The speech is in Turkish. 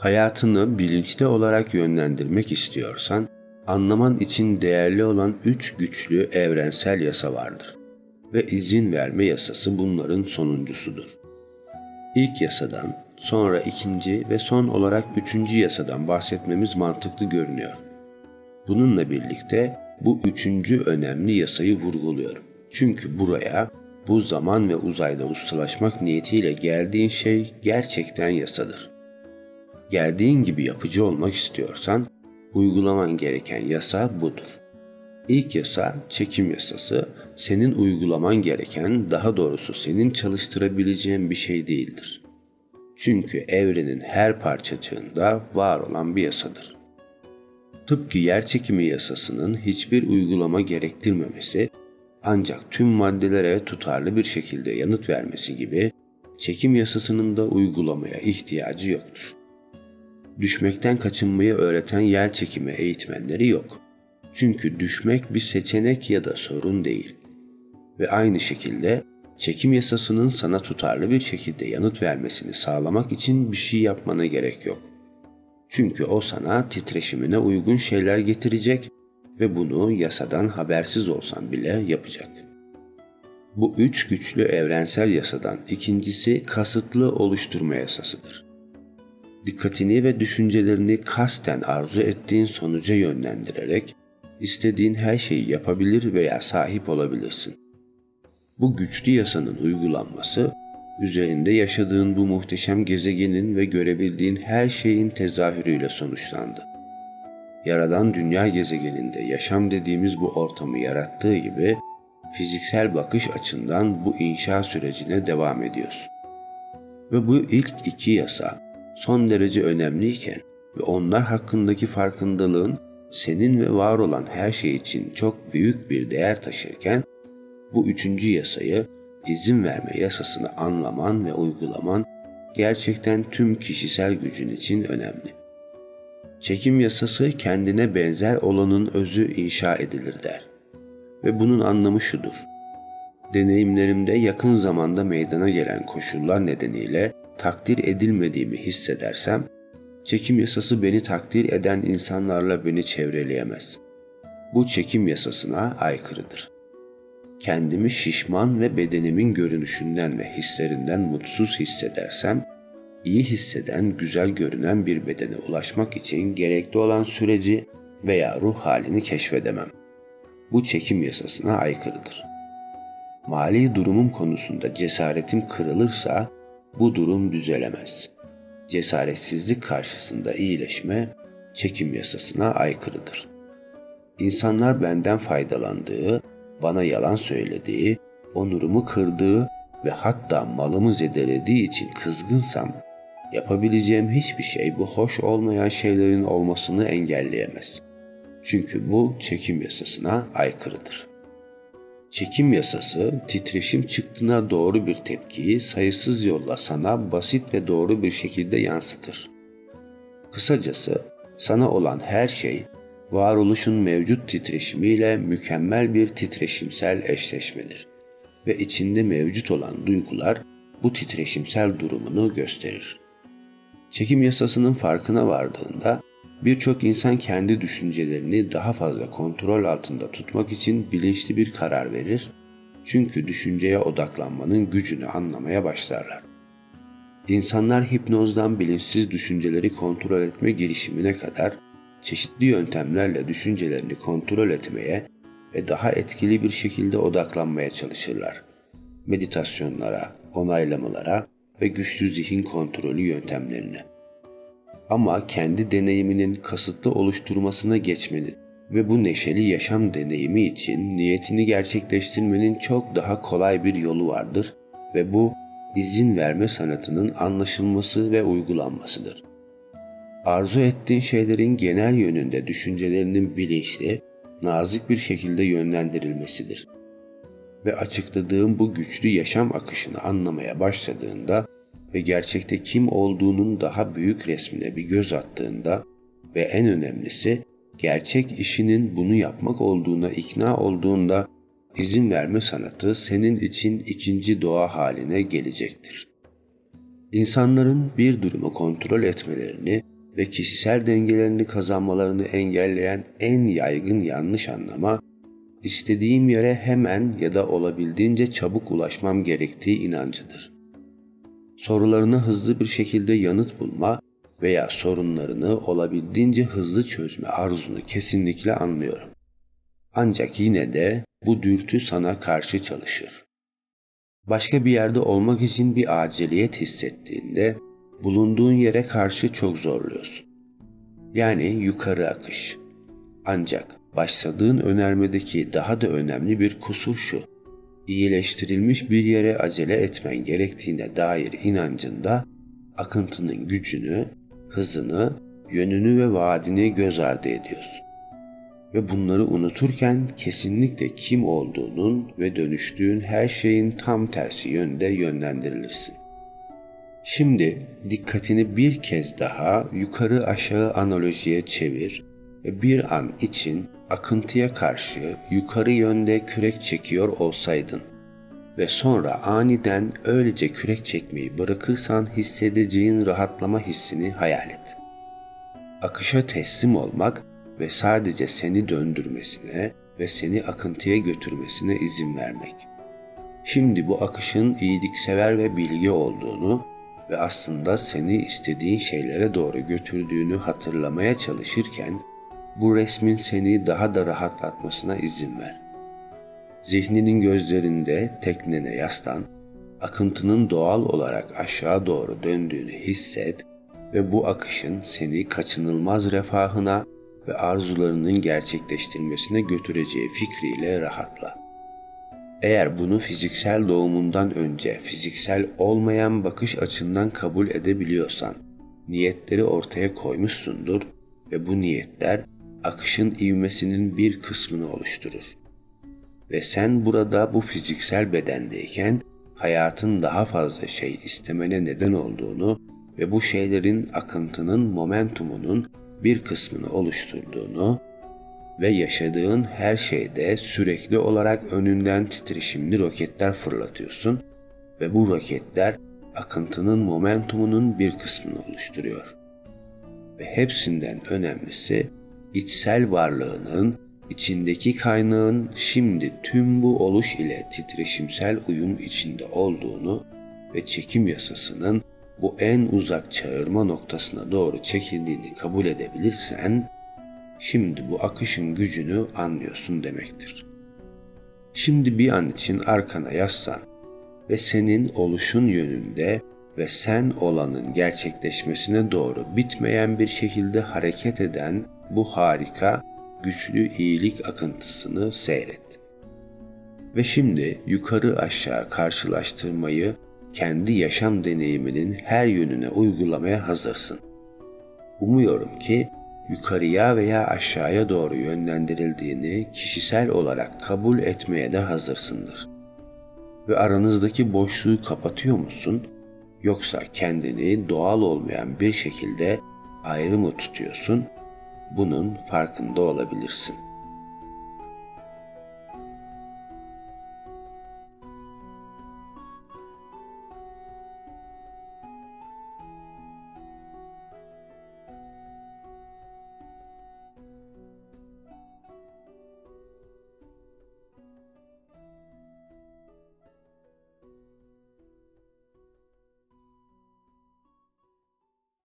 Hayatını bilinçli olarak yönlendirmek istiyorsan, anlaman için değerli olan üç güçlü evrensel yasa vardır ve izin verme yasası bunların sonuncusudur. İlk yasadan, sonra ikinci ve son olarak üçüncü yasadan bahsetmemiz mantıklı görünüyor. Bununla birlikte bu üçüncü önemli yasayı vurguluyorum. Çünkü buraya bu zaman ve uzayda ustalaşmak niyetiyle geldiğin şey gerçekten yasadır. Geldiğin gibi yapıcı olmak istiyorsan uygulaman gereken yasa budur. İlk yasa çekim yasası senin uygulaman gereken, daha doğrusu senin çalıştırabileceğin bir şey değildir. Çünkü evrenin her parçacığında var olan bir yasadır. Tıpkı yer çekimi yasasının hiçbir uygulama gerektirmemesi ancak tüm maddelere tutarlı bir şekilde yanıt vermesi gibi çekim yasasının da uygulamaya ihtiyacı yoktur. Düşmekten kaçınmayı öğreten yer çekimi eğitmenleri yok. Çünkü düşmek bir seçenek ya da sorun değil. Ve aynı şekilde çekim yasasının sana tutarlı bir şekilde yanıt vermesini sağlamak için bir şey yapmana gerek yok. Çünkü o sana titreşimine uygun şeyler getirecek ve bunu yasadan habersiz olsan bile yapacak. Bu üç güçlü evrensel yasadan ikincisi kasıtlı oluşturma yasasıdır. Dikkatini ve düşüncelerini kasten arzu ettiğin sonuca yönlendirerek istediğin her şeyi yapabilir veya sahip olabilirsin. Bu güçlü yasanın uygulanması üzerinde yaşadığın bu muhteşem gezegenin ve görebildiğin her şeyin tezahürüyle sonuçlandı. Yaradan dünya gezegeninde yaşam dediğimiz bu ortamı yarattığı gibi fiziksel bakış açından bu inşa sürecine devam ediyorsun. Ve bu ilk iki yasa son derece önemliyken ve onlar hakkındaki farkındalığın senin ve var olan her şey için çok büyük bir değer taşırken bu üçüncü yasayı izin verme yasasını anlaman ve uygulaman gerçekten tüm kişisel gücün için önemli. Çekim yasası kendine benzer olanın özü inşa edilir der. Ve bunun anlamı şudur. Deneyimlerimde yakın zamanda meydana gelen koşullar nedeniyle takdir edilmediğimi hissedersem, çekim yasası beni takdir eden insanlarla beni çevreleyemez. Bu çekim yasasına aykırıdır. Kendimi şişman ve bedenimin görünüşünden ve hislerinden mutsuz hissedersem, iyi hisseden, güzel görünen bir bedene ulaşmak için gerekli olan süreci veya ruh halini keşfedemem. Bu çekim yasasına aykırıdır. Mali durumum konusunda cesaretim kırılırsa bu durum düzelemez. Cesaretsizlik karşısında iyileşme çekim yasasına aykırıdır. İnsanlar benden faydalandığı, bana yalan söylediği, onurumu kırdığı ve hatta malımı zedelediği için kızgınsam Yapabileceğim hiçbir şey bu hoş olmayan şeylerin olmasını engelleyemez. Çünkü bu çekim yasasına aykırıdır. Çekim yasası titreşim çıktığına doğru bir tepkiyi sayısız yolla sana basit ve doğru bir şekilde yansıtır. Kısacası sana olan her şey varoluşun mevcut titreşimiyle mükemmel bir titreşimsel eşleşmedir ve içinde mevcut olan duygular bu titreşimsel durumunu gösterir. Çekim yasasının farkına vardığında birçok insan kendi düşüncelerini daha fazla kontrol altında tutmak için bilinçli bir karar verir. Çünkü düşünceye odaklanmanın gücünü anlamaya başlarlar. İnsanlar hipnozdan bilinçsiz düşünceleri kontrol etme girişimine kadar çeşitli yöntemlerle düşüncelerini kontrol etmeye ve daha etkili bir şekilde odaklanmaya çalışırlar. Meditasyonlara, onaylamalara ve güçlü zihin kontrolü yöntemlerine. Ama kendi deneyiminin kasıtlı oluşturmasına geçmenin ve bu neşeli yaşam deneyimi için niyetini gerçekleştirmenin çok daha kolay bir yolu vardır ve bu izin verme sanatının anlaşılması ve uygulanmasıdır. Arzu ettiğin şeylerin genel yönünde düşüncelerinin bilinçli, nazik bir şekilde yönlendirilmesidir. Ve açıkladığım bu güçlü yaşam akışını anlamaya başladığında ve gerçekte kim olduğunun daha büyük resmine bir göz attığında ve en önemlisi gerçek işinin bunu yapmak olduğuna ikna olduğunda izin verme sanatı senin için ikinci doğa haline gelecektir. İnsanların bir durumu kontrol etmelerini ve kişisel dengelerini kazanmalarını engelleyen en yaygın yanlış anlama, istediğim yere hemen ya da olabildiğince çabuk ulaşmam gerektiği inancıdır. Sorularına hızlı bir şekilde yanıt bulma veya sorunlarını olabildiğince hızlı çözme arzunu kesinlikle anlıyorum. Ancak yine de bu dürtü sana karşı çalışır. Başka bir yerde olmak için bir aciliyet hissettiğinde bulunduğun yere karşı çok zorluyorsun. Yani yukarı akış. Ancak başladığın önermedeki daha da önemli bir kusur şu. İyileştirilmiş bir yere acele etmen gerektiğine dair inancında akıntının gücünü, hızını, yönünü ve vaadini göz ardı ediyorsun. Ve bunları unuturken kesinlikle kim olduğunun ve dönüştüğün her şeyin tam tersi yönde yönlendirilirsin. Şimdi dikkatini bir kez daha yukarı aşağı analojiye çevir ve bir an için akıntıya karşı yukarı yönde kürek çekiyor olsaydın ve sonra aniden öylece kürek çekmeyi bırakırsan hissedeceğin rahatlama hissini hayal et. Akışa teslim olmak ve sadece seni döndürmesine ve seni akıntıya götürmesine izin vermek. Şimdi bu akışın iyiliksever ve bilgi olduğunu ve aslında seni istediğin şeylere doğru götürdüğünü hatırlamaya çalışırken bu resmin seni daha da rahatlatmasına izin ver. Zihninin gözlerinde teknene yaslan, akıntının doğal olarak aşağı doğru döndüğünü hisset ve bu akışın seni kaçınılmaz refahına ve arzularının gerçekleştirmesine götüreceği fikriyle rahatla. Eğer bunu fiziksel doğumundan önce fiziksel olmayan bakış açından kabul edebiliyorsan, niyetleri ortaya koymuşsundur ve bu niyetler akışın ivmesinin bir kısmını oluşturur. Ve sen burada bu fiziksel bedendeyken hayatın daha fazla şey istemene neden olduğunu ve bu şeylerin akıntının momentumunun bir kısmını oluşturduğunu ve yaşadığın her şeyde sürekli olarak önünden titreşimli roketler fırlatıyorsun ve bu roketler akıntının momentumunun bir kısmını oluşturuyor. Ve hepsinden önemlisi içsel varlığının, içindeki kaynağın şimdi tüm bu oluş ile titreşimsel uyum içinde olduğunu ve çekim yasasının bu en uzak çağırma noktasına doğru çekildiğini kabul edebilirsen, şimdi bu akışın gücünü anlıyorsun demektir. Şimdi bir an için arkana yaslan ve senin oluşun yönünde ve sen olanın gerçekleşmesine doğru bitmeyen bir şekilde hareket eden bu harika, güçlü iyilik akıntısını seyret. Ve şimdi yukarı aşağı karşılaştırmayı kendi yaşam deneyiminin her yönüne uygulamaya hazırsın. Umuyorum ki yukarıya veya aşağıya doğru yönlendirildiğini kişisel olarak kabul etmeye de hazırsındır. Ve aranızdaki boşluğu kapatıyor musun? Yoksa kendini doğal olmayan bir şekilde ayrı mı tutuyorsun? Bunun farkında olabilirsin.''